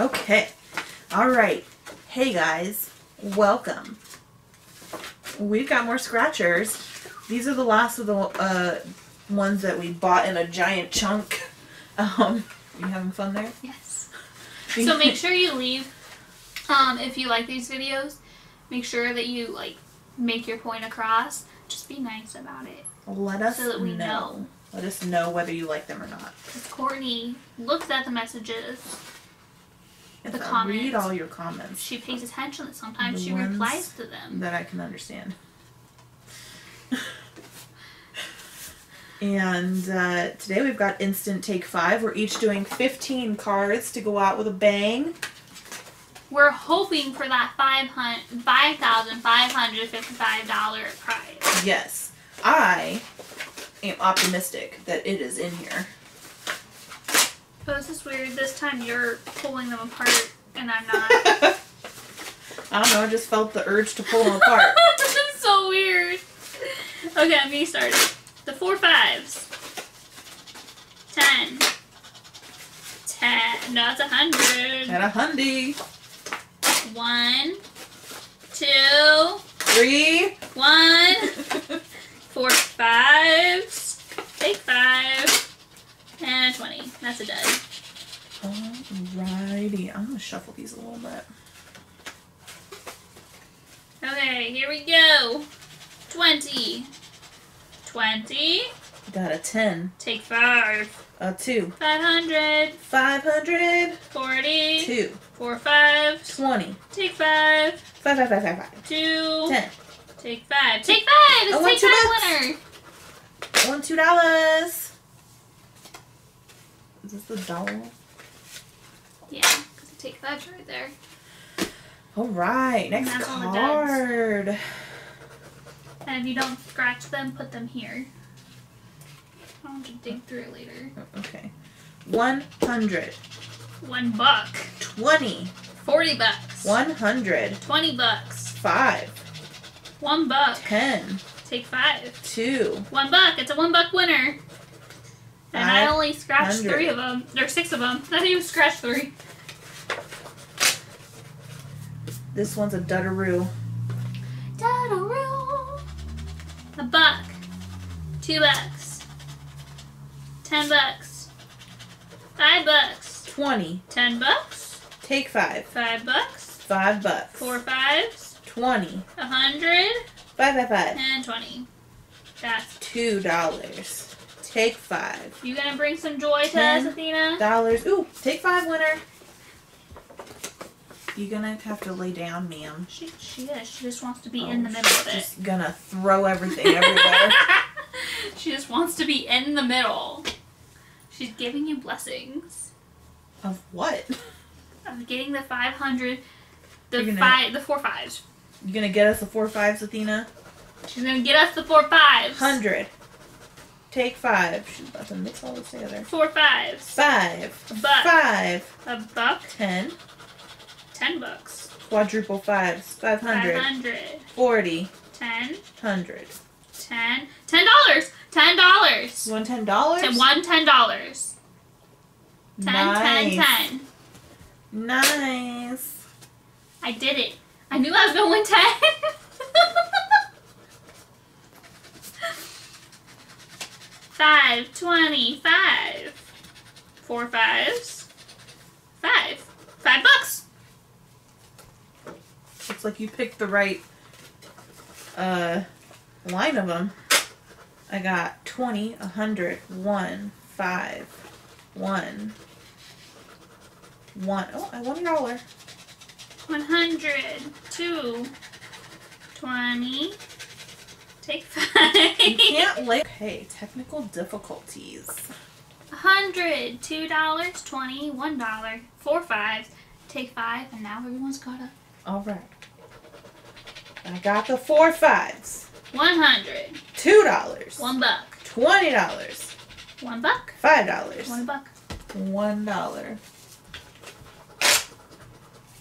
Okay. All right. Hey guys, welcome. We've got more scratchers. These are the last of the uh, ones that we bought in a giant chunk. Um, you having fun there? Yes. So make sure you leave, um, if you like these videos, make sure that you like make your point across. Just be nice about it. Let us So that we know. know. Let us know whether you like them or not. Because Courtney looks at the messages. If The I read comments. all your comments She pays attention and sometimes The she replies to them. that I can understand. and uh, today we've got instant take five. We're each doing 15 cards to go out with a bang. We're hoping for that five hun- $5,555 prize. Yes, I am optimistic that it is in here. This is weird. This time you're pulling them apart and I'm not. I don't know. I just felt the urge to pull them apart. this is so weird. Okay, I'm getting started. The four fives. Ten. Ten. No, it's a hundred. And a hundy, One. Two. three. One. Four fives. Take five. And a twenty. That's a dud. Alrighty, I'm gonna shuffle these a little bit. Okay, here we go. Twenty. Twenty. Got a ten, Take five. a two, Five hundred. five hundred, Forty. two, Four fives. twenty, Take five. five, five, five, five, five, Two. ten. Take five. Take five. It's I take two five bucks. winner. One, two dollars. Is this the dollar? Yeah, because take that right there. All right, And next that's card. And if you don't scratch them, put them here. I'll have to dig through it later. Oh, Okay, one hundred, One buck. twenty, Forty bucks. one hundred, Twenty bucks. five, One buck. ten, Take five. two, One buck. It's a one buck winner. I only scratched hundred. three of them. Or six of them. I didn't even scratch three. This one's a duddaroo. Da-da-roo. A buck. Two bucks. Ten bucks. Five bucks. Twenty. Ten bucks. Take five. Five bucks. Five bucks. Four fives. Twenty. A hundred. Five, five, five. And twenty. That's Two dollars. Take five. you gonna bring some joy to us, Athena? Dollars. Ooh, take five, winner. You're gonna have to lay down, ma'am. She she is. She just wants to be Oh, in the middle of it. Just gonna throw everything everywhere. she just wants to be in the middle. She's giving you blessings of what? of getting the five hundred, the gonna- five, the four fives. You gonna get us the four fives, Athena? She's gonna get us the four fives. Hundred. Take five. She's about to mix all this together. Four fives. Five. A buck. Five. A buck. Ten. Ten bucks. Quadruple fives. Five Five hundred. hundred. Forty. Ten. Hundred. Ten. Ten dollars. Ten dollars. Want ten dollars? Ten. One ten dollars. Ten. nice. Ten. Ten. Nice. I did it. I knew I was gonna win ten. Five, twenty-five. Four fives. Five. Five bucks. Looks like you picked the right uh, line of them. I got 20, 100, 1, 5, 1, 1. Oh, I won a dollar. 100, 2, 20, Take five. You can't lay. Okay, technical difficulties. A hundred. Two dollars. Twenty. One dollar. Four fives. Take five, and now everyone's caught up. All right. I got the four fives. One hundred. Two dollars. One buck. Twenty dollars. One buck. Five dollars. One buck. One dollar.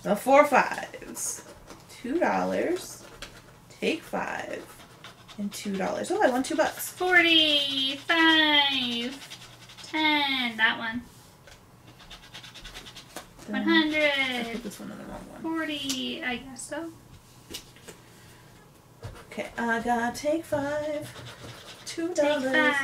The four fives. Two dollars. Take five. And two dollars. Oh, I won two bucks. Forty, five, ten. That one. One I hundred. this one in the wrong one. Forty. I guess so. Okay, I got to take five. Two dollars.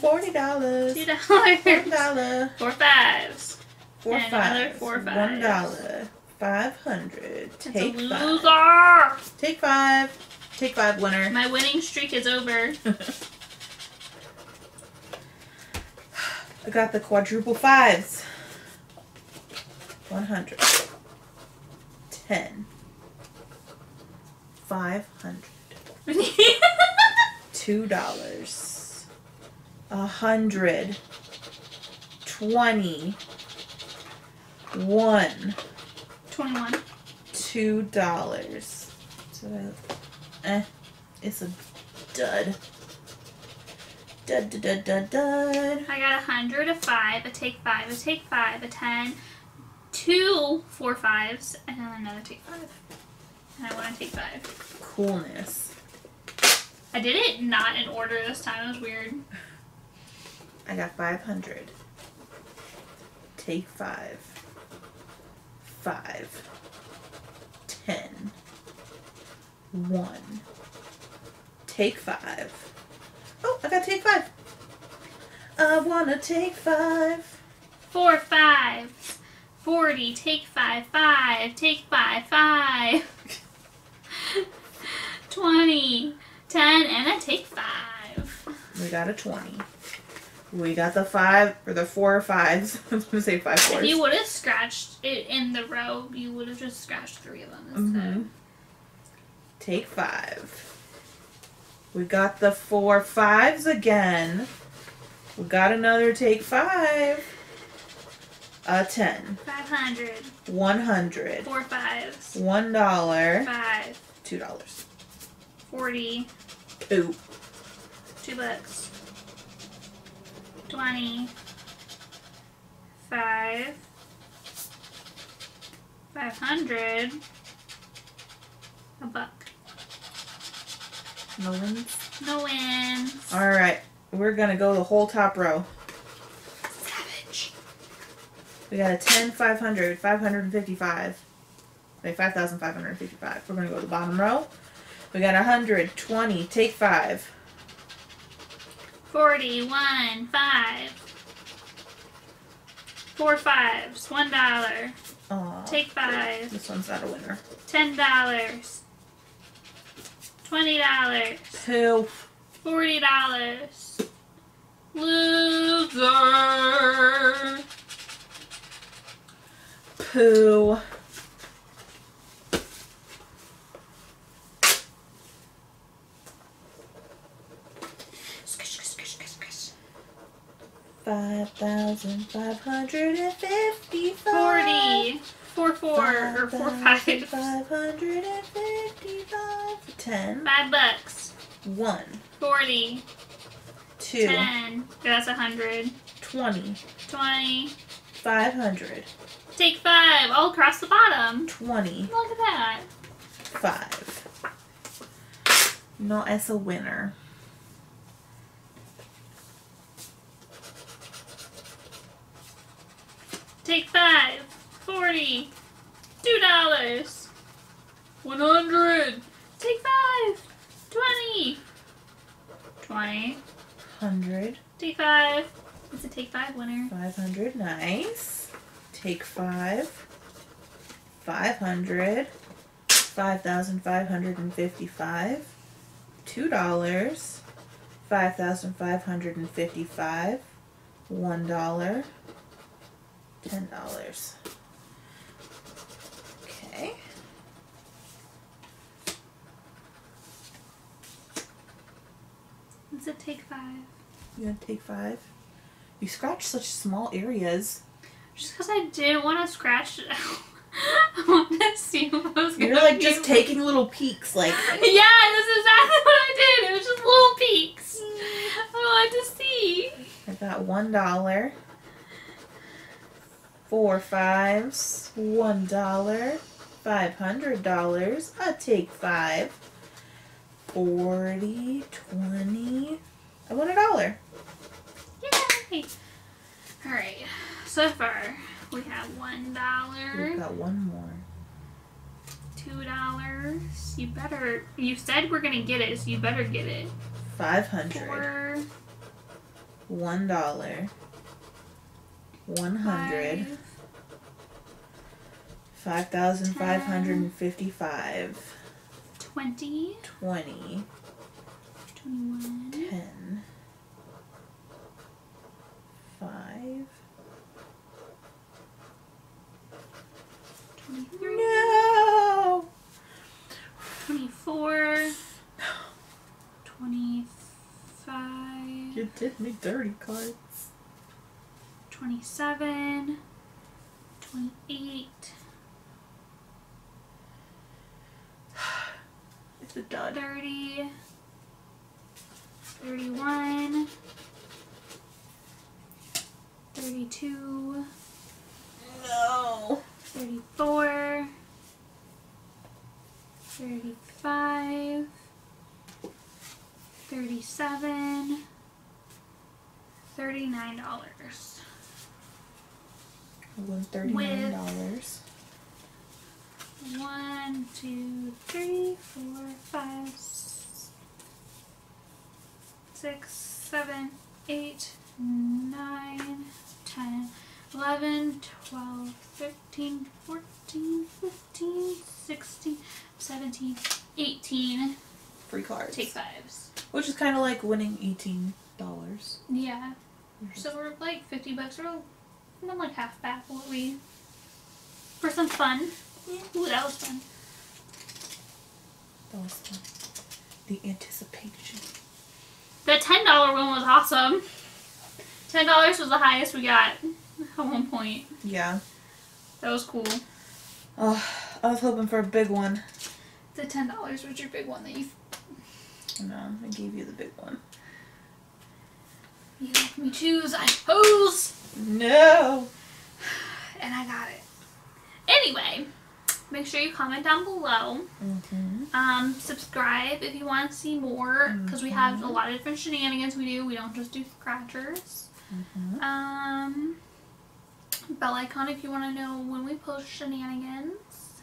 Forty dollars. Two dollars. One dollar. Four fives. Four And another fives. four One fives. dollar. Five hundred. Take five. Take five. Take five, winner. My winning streak is over. I got the quadruple fives. One hundred. Ten. Five hundred. Two dollars. A hundred. Twenty. One. Twenty-one. Two dollars. So, eh, it's a dud. Dud, dud, dud, dud, dud. I got a hundred, a five, a take five, a take five, a ten, two four fives, and then another take five. And I want to take five. Coolness. I did it not in order this time. It was weird. I got 500. Take five. Five. Ten. One. Take five. Oh, I got take five. I wanna take five. Four fives. Forty. Take five. Five. Take five. Five. Twenty. Ten and a take five. We got a 20. We got the five, or the four fives. I was gonna say five If you would have scratched it in the row, you would have just scratched three of them instead. Mhm. Take five. We got the four fives again. We got another take five. A ten. Five hundred. One hundred. Four fives. One dollar. Five. Two dollars. Forty. Two. Two bucks. Twenty. Five. Five hundred. A buck. No wins. No wins. Alright. We're gonna go the whole top row. Savage. We got a 10, 500, 555. Wait, 5,555. We're gonna go to the bottom row. We got a 100, 20, take five. 41, Five. Four fives. One dollar. Take five. This one's not a winner. Ten dollars. Twenty dollars. Two. Forty dollars. Loser. Pooh. 5,555. 40. 4 4 5, or 4 5. 555. 10. 5 bucks. 1. 40. 2. 10. That's 100. 20. 20. 500. Take 5 all across the bottom. 20. Look at that. 5. Not as a winner. Forty. Two dollars. One hundred. Take five. Twenty. Twenty. Hundred. Take five. It's a take five winner. Five hundred. Nice. Take five. Five hundred. Five thousand five hundred and fifty-five. Two dollars. Five thousand five hundred and fifty-five. One dollar. Ten dollars. Okay. It's a take five. You gonna take five? You scratch such small areas. Just because I didn't want to scratch. I wanted to see what was going You're like just taking little peeks, like Yeah, that's exactly what I did. It was just little peeks. I wanted to see. I got one dollar, four fives, one dollar, five hundred dollars. I take five. Forty, twenty. I won a dollar. Yay! Alright, so far We have one We've got one more. two dollars. You better. You said we're gonna get it, so you better get it. Five hundred. Four, One dollar. One hundred. five, Five thousand five hundred and fifty-five. twenty, Twenty. twenty-one, Ten. Five. twenty-three, No. twenty-four, twenty-five, You did me dirty, cards. 27, 28, It's a dud. 30, 31, 32, No. 34, 35, 37, $39. I won thirty-nine dollars. One, two, three, four, five, six, seven, eight, nine, ten, eleven, twelve, thirteen, fourteen, fifteen, sixteen, seventeen, eighteen. Free cards. Take fives. Which is kind of like winning eighteen dollars. Yeah. So we're like 50 bucks. We're not like half back what we. For some fun. Yeah. Ooh, that was fun. That was fun. The anticipation. The ten dollar one was awesome. Ten dollars was the highest we got at one point. Yeah. That was cool. Oh, I was hoping for a big one. The ten dollars was your big one that you No, I gave you the big one. you let me choose. I chose, No. and I got it. Anyway, make sure you comment down below. Mm-hmm. Um, subscribe if you want to see more because we have a lot of different shenanigans we do. We don't just do scratchers. Mm-hmm. Um, bell icon if you want to know when we post shenanigans.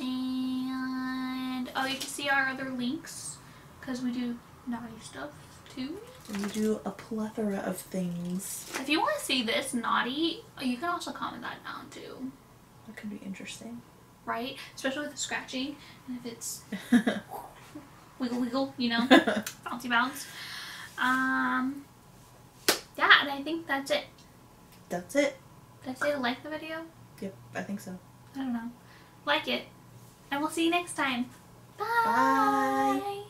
And oh, you can see our other links because we do naughty stuff too. We do a plethora of things. If you want to see this naughty, you can also comment that down too, That could be interesting. right? Especially with the scratching and if it's wiggle wiggle, you know, bouncy bounce. Um, yeah, and I think that's it. That's it. Did I say like the video? Yep, I think so. I don't know. Like it. And we'll see you next time. Bye. Bye.